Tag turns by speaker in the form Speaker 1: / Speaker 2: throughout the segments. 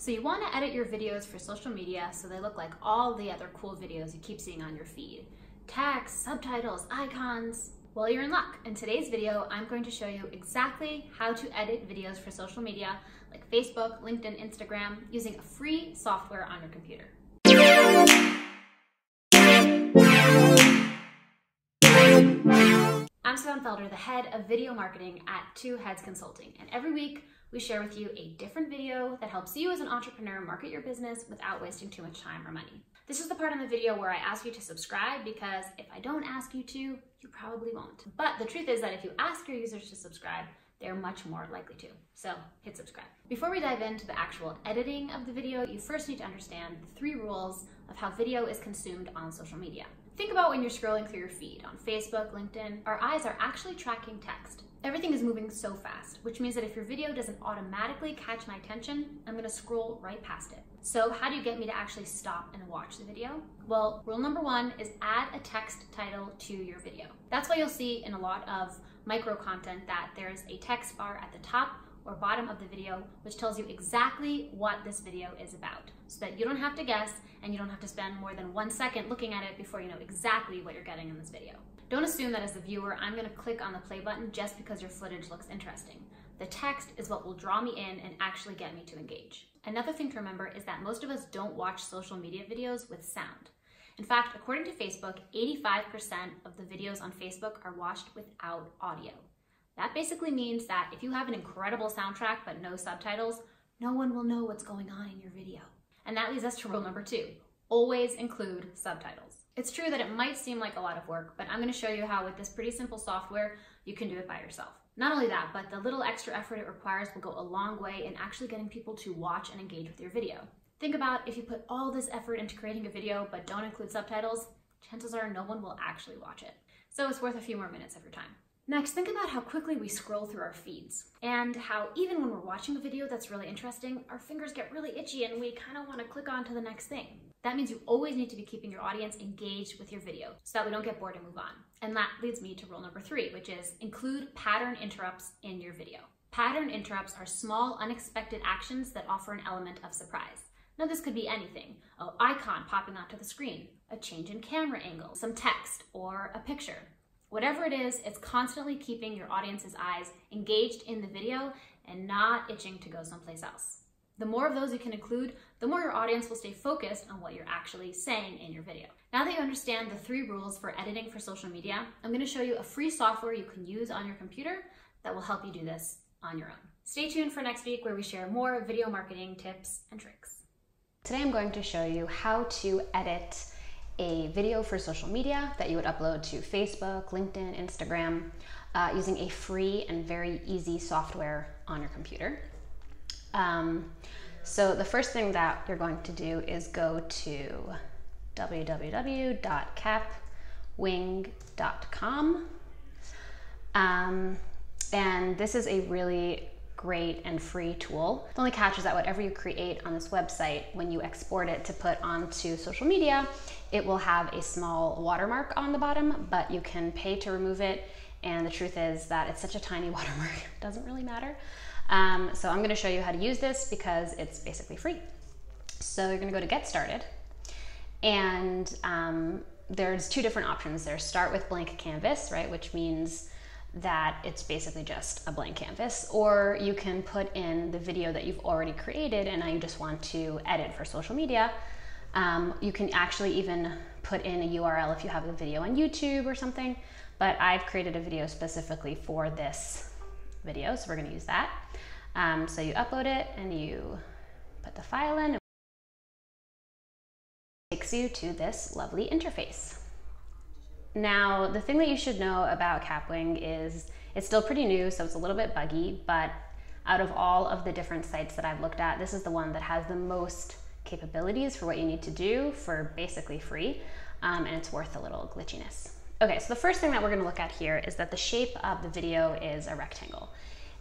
Speaker 1: So you want to edit your videos for social media so they look like all the other cool videos you keep seeing on your feed. Text, subtitles, icons. Well, you're in luck. In today's video, I'm going to show you exactly how to edit videos for social media like Facebook, LinkedIn, Instagram using a free software on your computer. I'm Sivan Felder, the head of video marketing at Two Heads Consulting, and every week we share with you a different video that helps you as an entrepreneur market your business without wasting too much time or money. This is the part in the video where I ask you to subscribe because if I don't ask you to, you probably won't. But the truth is that if you ask your users to subscribe, they're much more likely to. So hit subscribe. Before we dive into the actual editing of the video, you first need to understand the three rules of how video is consumed on social media. Think about when you're scrolling through your feed on Facebook, LinkedIn, our eyes are actually tracking text. Everything is moving so fast, which means that if your video doesn't automatically catch my attention, I'm gonna scroll right past it. So how do you get me to actually stop and watch the video? Well, rule number one is add a text title to your video. That's why you'll see in a lot of micro content that there's a text bar at the top or bottom of the video, which tells you exactly what this video is about so that you don't have to guess and you don't have to spend more than one second looking at it before you know exactly what you're getting in this video. Don't assume that as a viewer, I'm gonna click on the play button just because your footage looks interesting. The text is what will draw me in and actually get me to engage. Another thing to remember is that most of us don't watch social media videos with sound. In fact, according to Facebook, 85% of the videos on Facebook are watched without audio. That basically means that if you have an incredible soundtrack but no subtitles, no one will know what's going on in your video. And that leads us to rule number two, always include subtitles. It's true that it might seem like a lot of work, but I'm gonna show you how with this pretty simple software, you can do it by yourself. Not only that, but the little extra effort it requires will go a long way in actually getting people to watch and engage with your video. Think about if you put all this effort into creating a video but don't include subtitles, chances are no one will actually watch it. So it's worth a few more minutes of your time. Next, think about how quickly we scroll through our feeds and how even when we're watching a video that's really interesting, our fingers get really itchy and we kind of want to click on to the next thing. That means you always need to be keeping your audience engaged with your video so that we don't get bored and move on. And that leads me to rule number three, which is include pattern interrupts in your video. Pattern interrupts are small, unexpected actions that offer an element of surprise. Now this could be anything, an icon popping onto the screen, a change in camera angle, some text, or a picture. Whatever it is, it's constantly keeping your audience's eyes engaged in the video and not itching to go someplace else. The more of those you can include, the more your audience will stay focused on what you're actually saying in your video. Now that you understand the three rules for editing for social media, I'm gonna show you a free software you can use on your computer that will help you do this on your own. Stay tuned for next week where we share more video marketing tips and tricks.
Speaker 2: Today I'm going to show you how to edit a video for social media that you would upload to Facebook, LinkedIn, Instagram, uh, using a free and very easy software on your computer. Um, so the first thing that you're going to do is go to www.kapwing.com. Um, and this is a really great and free tool. The only catch is that whatever you create on this website, when you export it to put onto social media, it will have a small watermark on the bottom, but you can pay to remove it. And the truth is that it's such a tiny watermark, it doesn't really matter. Um, so I'm gonna show you how to use this because it's basically free. So you're gonna go to get started and um, there's two different options. There's start with blank canvas, right? Which means that it's basically just a blank canvas, or you can put in the video that you've already created and now you just want to edit for social media. Um, you can actually even put in a URL if you have a video on YouTube or something, but I've created a video specifically for this video, so we're gonna use that. Um, so you upload it and you put the file in. It takes you to this lovely interface. Now, the thing that you should know about Kapwing is it's still pretty new, so it's a little bit buggy, but out of all of the different sites that I've looked at, this is the one that has the most capabilities for what you need to do for basically free, um, and it's worth a little glitchiness. Okay, so the first thing that we're gonna look at here is that the shape of the video is a rectangle.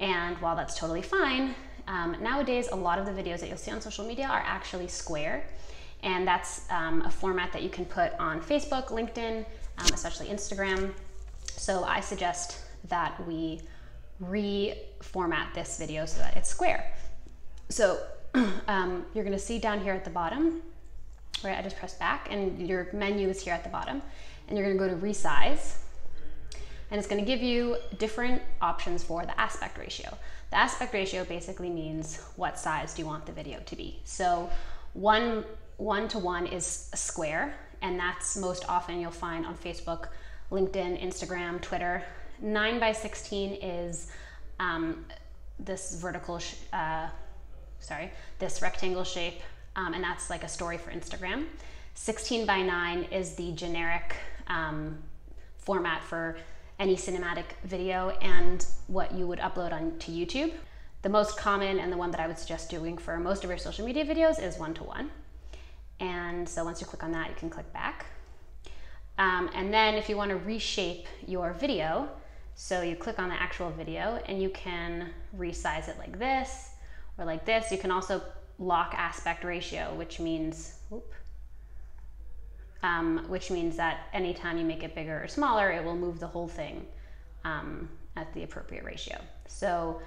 Speaker 2: And while that's totally fine, um, nowadays a lot of the videos that you'll see on social media are actually square. And that's um, a format that you can put on Facebook, LinkedIn, um, especially Instagram. So I suggest that we reformat this video so that it's square. So
Speaker 1: um, you're gonna see down here at the bottom, right, I just pressed back and your menu is here at the bottom and you're gonna go to resize and it's gonna give you different options for the aspect ratio. The aspect ratio basically means what size do you want the video to be. So one, one to one is a square and that's most often you'll find on Facebook, LinkedIn, Instagram, Twitter. Nine by 16 is um, this vertical, uh, sorry, this rectangle shape, um, and that's like a story for Instagram. 16 by 9 is the generic um, format for any cinematic video and what you would upload on to YouTube. The most common and the one that I would suggest doing for most of your social media videos is one to one. And so once you click on that, you can click back. Um, and then if you want to reshape your video, so you click on the actual video and you can resize it like this or like this. You can also lock aspect ratio, which means, whoop, um, which means that anytime you make it bigger or smaller, it will move the whole thing um, at the appropriate ratio. So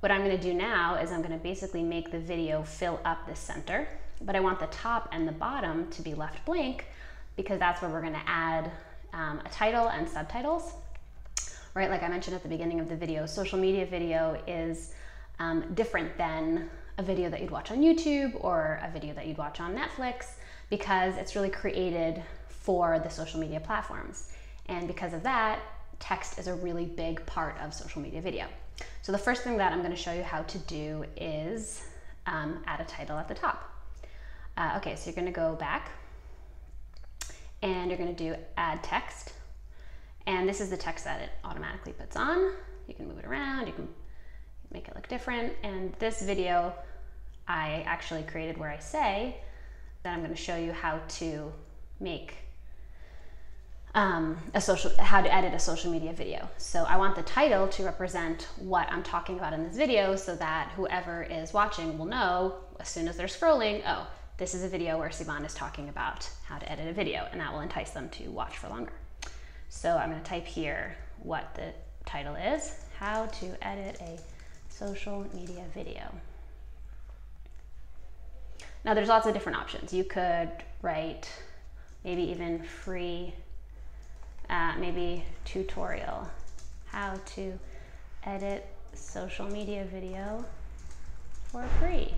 Speaker 1: what I'm gonna do now is I'm gonna basically make the video fill up the center, but I want the top and the bottom to be left blank because that's where we're gonna add um, a title and subtitles. Right, like I mentioned at the beginning of the video, social media video is um, different than a video that you'd watch on YouTube or a video that you'd watch on Netflix because it's really created for the social media platforms. And because of that, text is a really big part of social media video. So the first thing that I'm going to show you how to do is um, add a title at the top. Uh, okay, so you're going to go back and you're going to do add text. And this is the text that it automatically puts on. You can move it around, you can make it look different. And this video I actually created where I say that I'm going to show you how to make um, a social, how to edit a social media video. So I want the title to represent what I'm talking about in this video so that whoever is watching will know as soon as they're scrolling, oh, this is a video where Sivan is talking about how to edit a video and that will entice them to watch for longer. So I'm gonna type here what the title is, how to edit a social media video. Now there's lots of different options. You could write maybe even free, uh, maybe tutorial, how to edit social media video for free.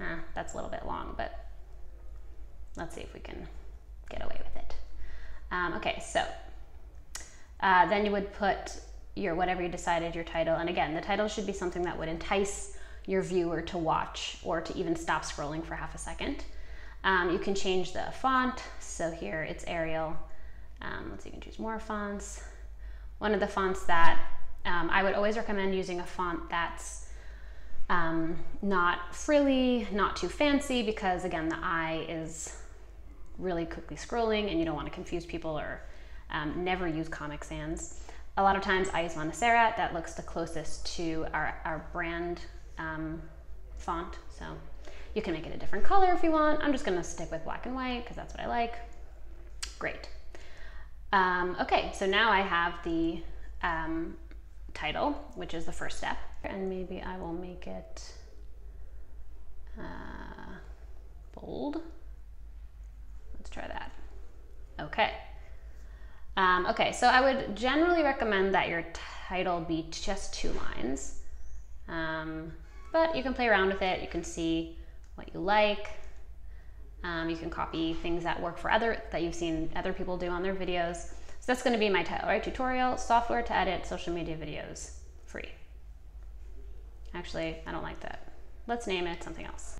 Speaker 1: Uh, that's a little bit long, but let's see if we can get away with it. Um, okay, so uh, then you would put your whatever you decided your title, and again, the title should be something that would entice your viewer to watch or to even stop scrolling for half a second. Um, you can change the font. So here it's Arial. Um, let's can choose more fonts. One of the fonts that um, I would always recommend using a font that's um, not frilly, not too fancy, because again, the eye is really quickly scrolling and you don't want to confuse people or um, never use Comic Sans. A lot of times I use Montserrat, that looks the closest to our, our brand um, font. So you can make it a different color if you want. I'm just gonna stick with black and white because that's what I like. Great. Um, okay, so now I have the um, title, which is the first step. And maybe I will make it uh, bold. Let's try that. Okay. Um, okay, so I would generally recommend that your title be just two lines. Um, but you can play around with it. You can see what you like. Um, you can copy things that work for other, that you've seen other people do on their videos. So that's gonna be my title, right? Tutorial, software to edit social media videos, free. Actually, I don't like that. Let's name it something else.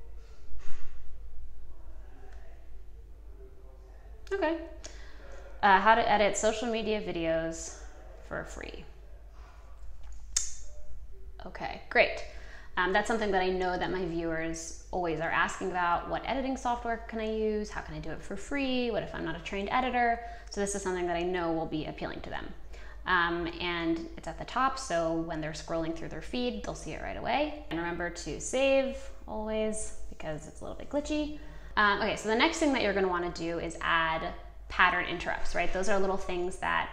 Speaker 1: Okay. Uh, how to edit social media videos for free. Okay, great. Um, that's something that I know that my viewers always are asking about. What editing software can I use? How can I do it for free? What if I'm not a trained editor? So this is something that I know will be appealing to them. Um, and it's at the top, so when they're scrolling through their feed, they'll see it right away. And remember to save always because it's a little bit glitchy. Um, okay, so the next thing that you're gonna wanna do is add pattern interrupts, right? Those are little things that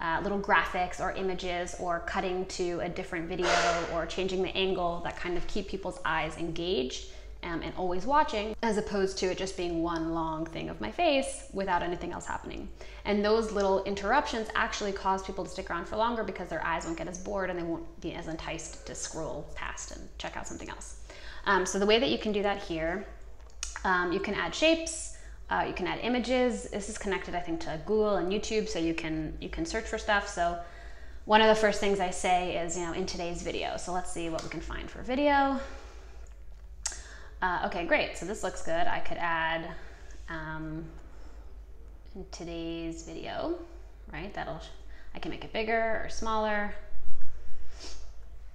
Speaker 1: uh, little graphics or images or cutting to a different video or changing the angle that kind of keep people's eyes engaged um, and always watching, as opposed to it just being one long thing of my face without anything else happening. And those little interruptions actually cause people to stick around for longer because their eyes won't get as bored and they won't be as enticed to scroll past and check out something else. Um, so the way that you can do that here, um, you can add shapes, uh, you can add images. This is connected, I think, to Google and YouTube, so you can you can search for stuff. So one of the first things I say is, you know, in today's video. So let's see what we can find for video. Uh, okay, great. So this looks good. I could add um, in today's video, right? That'll, I can make it bigger or smaller.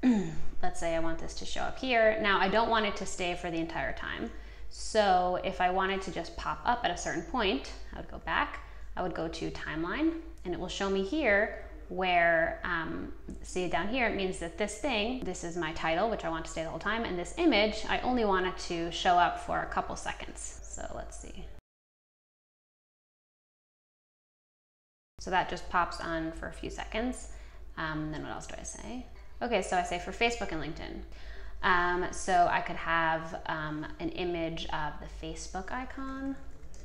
Speaker 1: Let's say I want this to show up here. Now I don't want it to stay for the entire time. So if I wanted to just pop up at a certain point, I would go back, I would go to timeline and it will show me here where, um, see down here, it means that this thing, this is my title, which I want to stay the whole time, and this image, I only want it to show up for a couple seconds. So let's see. So that just pops on for a few seconds. Um, then what else do I say? Okay, so I say for Facebook and LinkedIn. Um, so I could have um, an image of the Facebook icon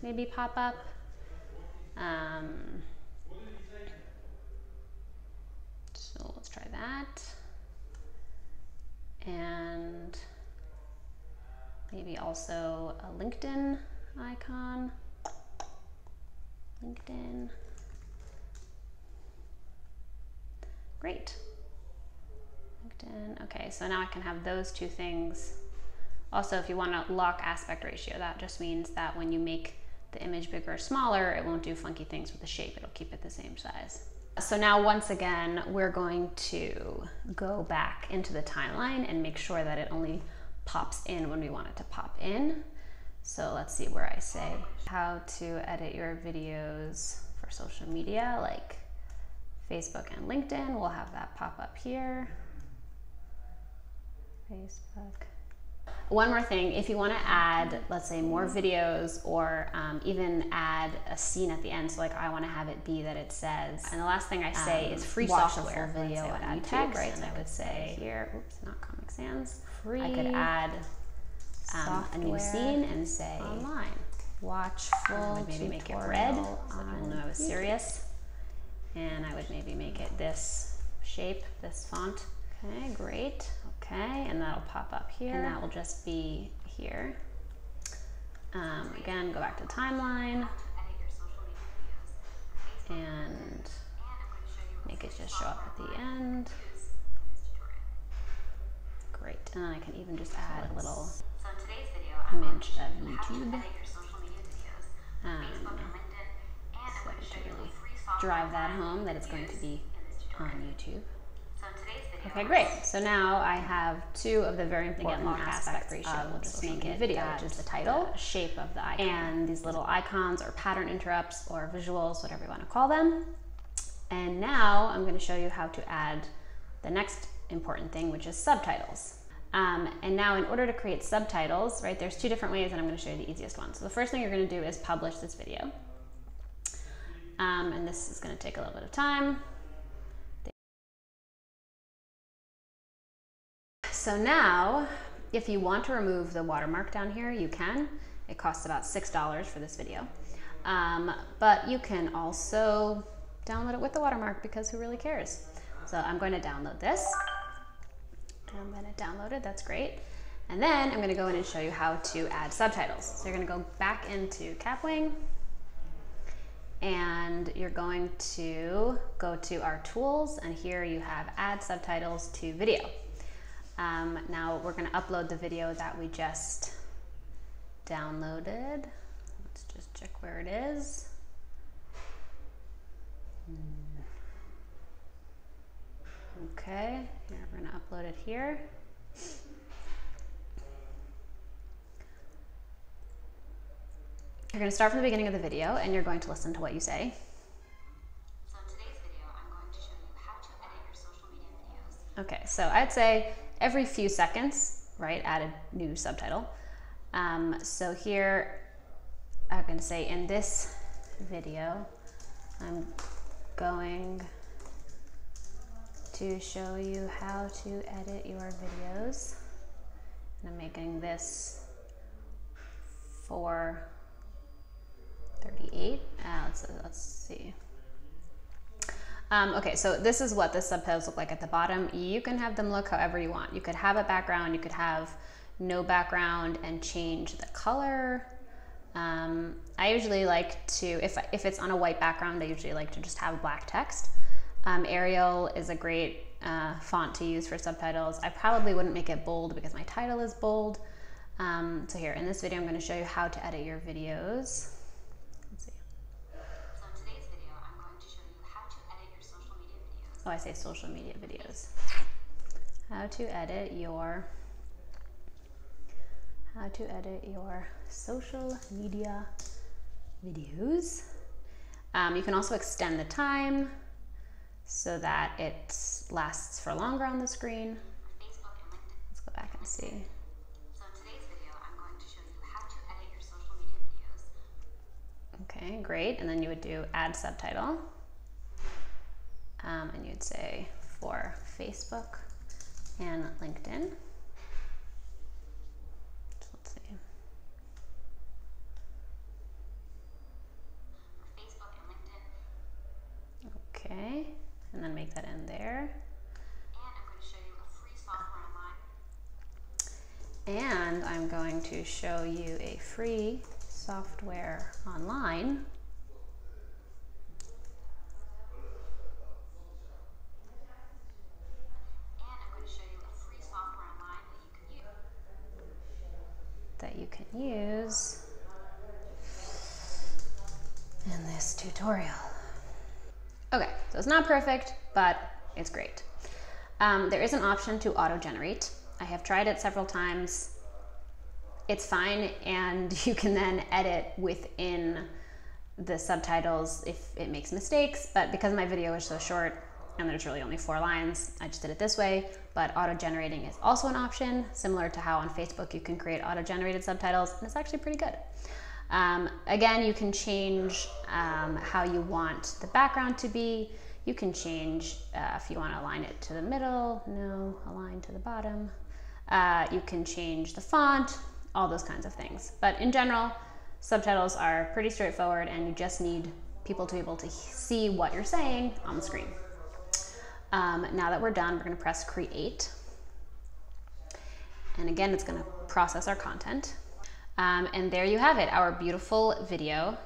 Speaker 1: maybe pop up. Um, so let's try that. And maybe also a LinkedIn icon. LinkedIn. Great. LinkedIn. Okay, so now I can have those two things. Also, if you want to lock aspect ratio, that just means that when you make the image bigger or smaller, it won't do funky things with the shape. It'll keep it the same size. So now once again, we're going to go back into the timeline and make sure that it only pops in when we want it to pop in. So let's see where I say how to edit your videos for social media like Facebook and LinkedIn. We'll have that pop up here. Facebook. One more thing, if you want to add, let's say, more videos or um, even add a scene at the end, so like I want to have it be that it says, and the last thing I say um, is free software video and add text, right? And I would say here, oops, not Comic Sans, free. I could add um, a new scene and say online. Watch full. would maybe make it red so people know I was serious, and I would maybe make it this shape, this font. Okay, great. Okay, and that'll pop up here. And that will just be here. Um, again, go back to timeline and make it just show up at the end. Great, and then I can even just add a little image of YouTube. Um, so to really drive that home that it's going to be on YouTube. Okay, great. So now I have two of the very important aspects ratio. of just make it video, which is the title, the shape of the icon, and these little icons or pattern interrupts or visuals, whatever you want to call them. And now I'm going to show you how to add the next important thing, which is subtitles. Um, and now in order to create subtitles, right, there's two different ways and I'm going to show you the easiest one. So the first thing you're going to do is publish this video. Um, and this is going to take a little bit of time. So now, if you want to remove the watermark down here, you can. It costs about $6 for this video. Um, but you can also download it with the watermark because who really cares? So I'm going to download this. And then it downloaded, that's great. And then I'm gonna go in and show you how to add subtitles. So you're gonna go back into Kapwing and you're going to go to our tools and here you have add subtitles to video. Um, now we're going to upload the video that we just downloaded. Let's just check where it is. Okay, here, we're going to upload it here. You're going to start from the beginning of the video and you're going to listen to what you say. So video, okay, so I'd say every few seconds, right, add a new subtitle. Um, so here, I'm to say in this video, I'm going to show you how to edit your videos. And I'm making this 438. Uh, let's, let's see. Um, okay, so this is what the subtitles look like at the bottom. You can have them look however you want. You could have a background, you could have no background and change the color. Um, I usually like to, if, if it's on a white background, I usually like to just have black text. Um, Arial is a great uh, font to use for subtitles. I probably wouldn't make it bold because my title is bold. Um, so here, in this video, I'm going to show you how to edit your videos. Oh, I say social media videos. How to edit your how to edit your social media videos. Um, you can also extend the time so that it lasts for longer on the screen. Let's go back and see. Okay, great. And then you would do add subtitle um, and you'd say for Facebook and LinkedIn. So let's see. Okay, and then make that in there. And I'm going to show you a free software online can use in this tutorial. Okay, so it's not perfect, but it's great. Um, there is an option to auto-generate. I have tried it several times. It's fine, and you can then edit within the subtitles if it makes mistakes, but because my video is so short, and there's really only four lines. I just did it this way, but auto-generating is also an option, similar to how on Facebook you can create auto-generated subtitles, and it's actually pretty good. Um, again, you can change um, how you want the background to be. You can change uh, if you want to align it to the middle, no, align to the bottom. Uh, you can change the font, all those kinds of things. But in general, subtitles are pretty straightforward and you just need people to be able to see what you're saying on the screen. Um, now that we're done, we're gonna press create. And again, it's gonna process our content. Um, and there you have it, our beautiful video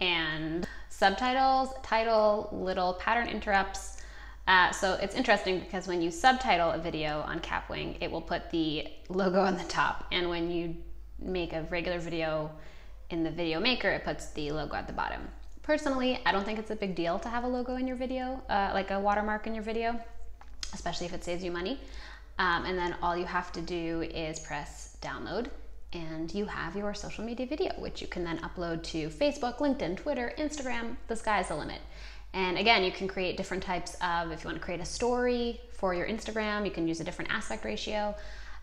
Speaker 1: and subtitles, title, little pattern interrupts. Uh, so it's interesting because when you subtitle a video on Kapwing, it will put the logo on the top. And when you make a regular video in the video maker, it puts the logo at the bottom. Personally, I don't think it's a big deal to have a logo in your video, uh, like a watermark in your video, especially if it saves you money. Um, and then all you have to do is press download and you have your social media video, which you can then upload to Facebook, LinkedIn, Twitter, Instagram. The sky's the limit. And again, you can create different types of, if you want to create a story for your Instagram, you can use a different aspect ratio.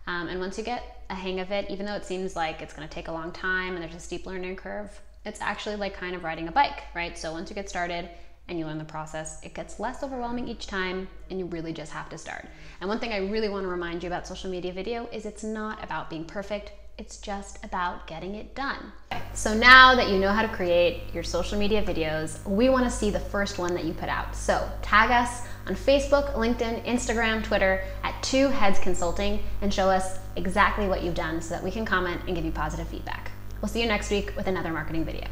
Speaker 1: Um, and once you get a hang of it, even though it seems like it's going to take a long time and there's a steep learning curve, it's actually like kind of riding a bike, right? So once you get started and you learn the process, it gets less overwhelming each time and you really just have to start. And one thing I really want to remind you about social media video is it's not about being perfect, it's just about getting it done. So now that you know how to create your social media videos, we want to see the first one that you put out. So tag us on Facebook, LinkedIn, Instagram, Twitter at Two Heads Consulting and show us exactly what you've done so that we can comment and give you positive feedback. We'll see you next week with another marketing video.